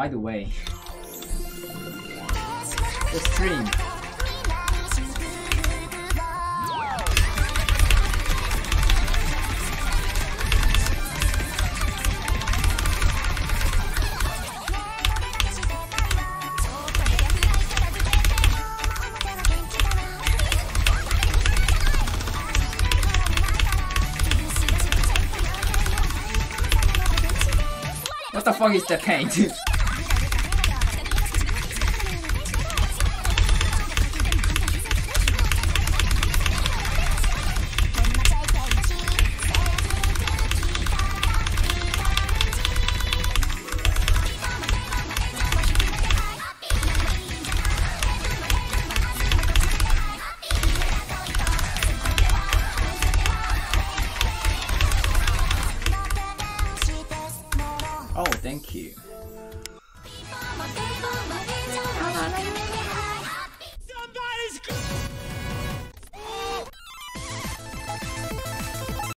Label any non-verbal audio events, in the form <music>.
By the way, the stream. What the fuck is the paint? <laughs> oh, thank you.